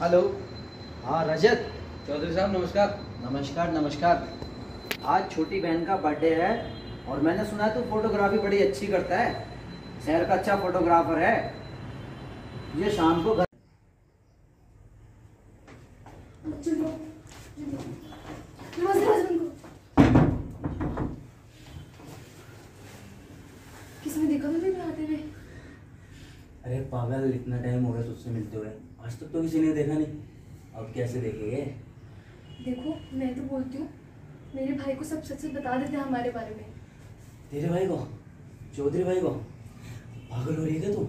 Hello. हाँ रजत। चौधरी साहब नमस्कार। नमस्कार नमस्कार। आज छोटी बहन का बर्थडे है और मैंने सुना है तू फोटोग्राफी बड़ी अच्छी करता है। शहर का अच्छा फोटोग्राफर है। ये शाम को घर नमस्ते हस्बैंड को किसने देखा था मेरे आते हुए अरे इतना टाइम हो गया तुझसे मिलते हुए? आज तक तो किसी ने देखा नहीं। अब कैसे देखेंगे? देखो मैं तो बोलती हूँ मेरे भाई को सब सच सच बता देते हैं हमारे बारे में। तेरे भाई को? चौधरी भाई को? पागल हो रही है तू?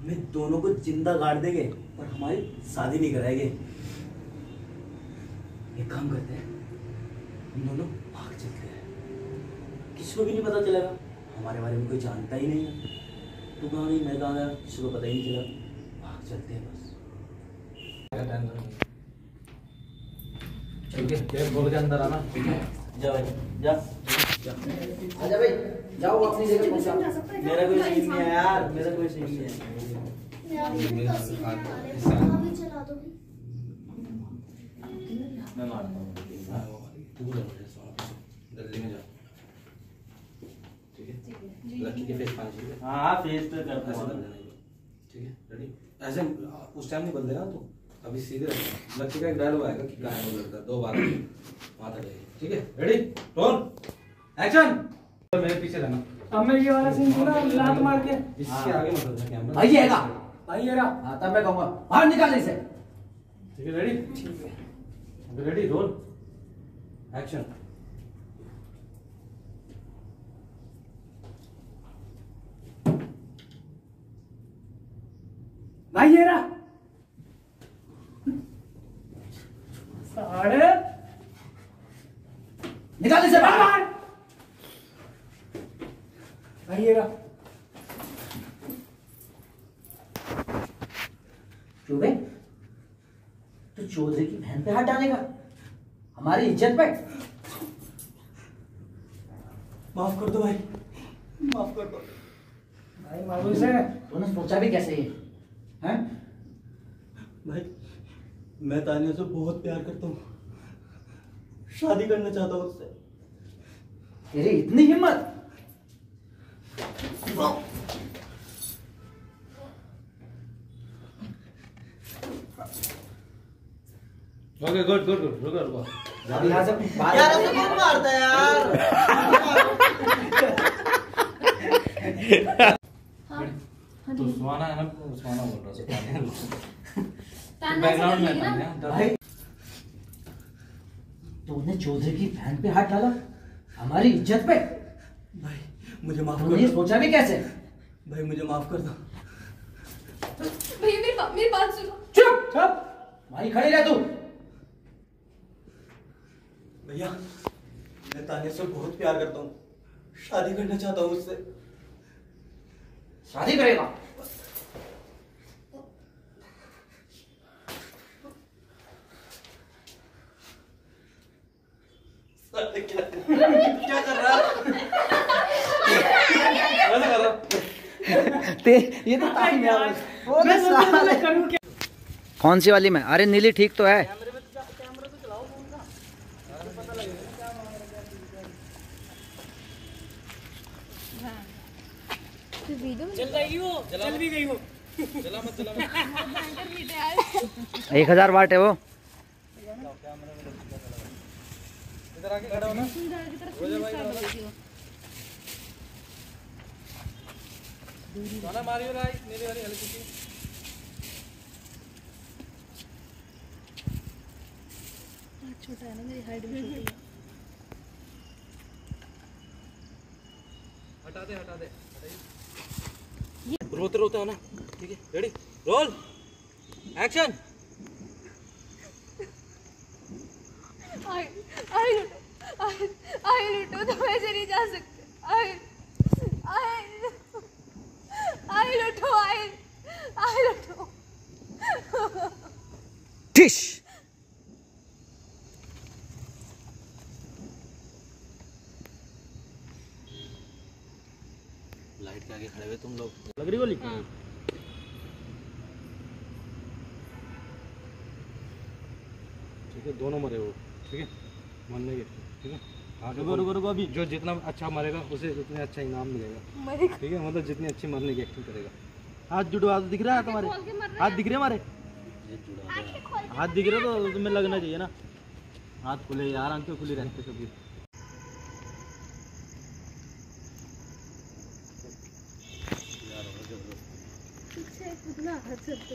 हमें दोनों को ज़िंदा गाड़ देंगे और हमारी शादी नहीं कराएँगे। एक काम करते हैं हम दोनों भाग चलते हैं। किसी को भी नहीं पता चलेगा। हमारे बारे में कोई जानता ही नहीं है। तू कहाँ गई मैं कहाँ गया किसी को पता ही नहीं चला। भाग चलते हैं बस। है बोल के अंदर आना। जा भाई जा। आजा भाई जाओ अपनी जगह है मेरा कोई सीन नहीं है यार मेरा कोई सीन नहीं है। मैं मारता हूँ तू ले मुझे सोना जल्दी में जाओ ठीक है लड़की के फेस पानी चाहिए हाँ हाँ फेस पे करता ऐसे हूँ। ठीक है रेडी ऐसे उस टाइम नहीं बंद देना तू अभी सीधे रख लड़की का एक डायलॉग आएगा कि कहाँ है लड़का। दो बार माथा टेके ठीक है? रेडी रोल एक्शन मेरे पीछे रहना। अब मैं ये वाला सीन सुना लात मार के। इसके आगे मत रखना कैमरा भाई आएगा भाई रहा। हाँ तब मैं कहूँगा बाहर निकाल इसे। ठीक है रेडी ठीक है। रेडी रोल एक्शन भाई ये रहा साढ़े। निकाल इसे बाहर। भाई ये रहा चुबे तू चौधरी की बहन पे हाथ डालेगा। हमारी इज़्ज़त पे। माफ़ कर दो भाई। माफ़ कर दो। भाई मालूम से तूने सोचा भी कैसे ये? हैं? भाई मैं तानिया से बहुत प्यार करता हूँ। शादी करना चाहता हूँ उससे। तेरी इतनी हिम्मत? ओके गुड गुड गुड रुको रुको अब यहाँ से बाहर यार ऐसे कौन मारता है यार। तू ठीक है। ना सुहाना बोल रहा है बैकग्राउंड में भाई तूने चौधरी की बहन पे हाथ डाला? हमारी इज़्ज़त पे? भाई मुझे माफ़ कर दो। सोचा भी कैसे? भाई मुझे माफ़ कर दो। भैया मेरी मेरी बात सुनो। चुप चुप। वहीं खड़ी रह तू। भैया मैं तानिया से बहुत प्यार करता हूँ। शादी करना चाहता हूँ उससे। शादी करेगा? क्या क्या कर रहा है? कर रहा ते ये तो ताली मैं मैं करूँ क्या? कौन सी वाली में? अरे नीली ठीक तो है। चल जाएगी वो चल भी गई वो एक हज़ार वाट है वो। इधर आके खड़ा हो गाना मारियो नीली वाली हल्की सी। छोटा है ना मेरी हाइट भी छोटी है। हटा दे हटा दे रोते रोते हो ना ठीक है रेडी रोल एक्शन आई आई लुटो आई आई लुटो तुम ऐसे नहीं जा सकते आई आई आई लुटो आई आई लुटो टिश लाइट के आगे खड़े हुए तुम लोग। लग रही गोली? ठीक है दोनों मरे वो ठीक है? मरने के ठीक है? हाँ रुको रुको रुको अभी जो जितना अच्छा मरेगा उसे उतने अच्छा इनाम मिलेगा। ठीक है? मतलब जितनी अच्छी मरने की एक्टिंग करेगा। हाथ जुड़वा दिख रहा है तुम्हारे? हाथ दिख रहे हमारे? हाथ दिख रहे तो तुम्हें लगना चाहिए ना। हाथ खुले यार आँखें खुली रहती सबकी पीछे कितना हद सकते